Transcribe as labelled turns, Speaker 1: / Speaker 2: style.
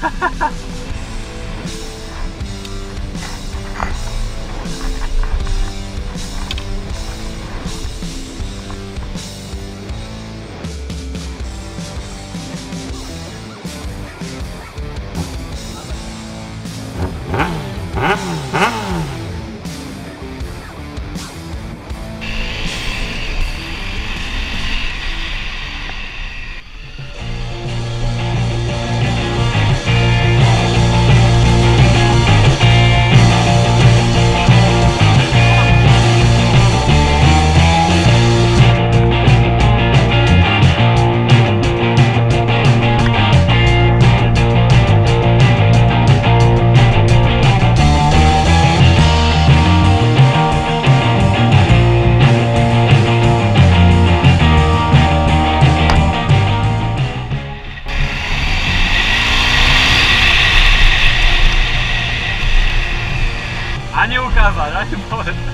Speaker 1: Ha ha ha!
Speaker 2: on.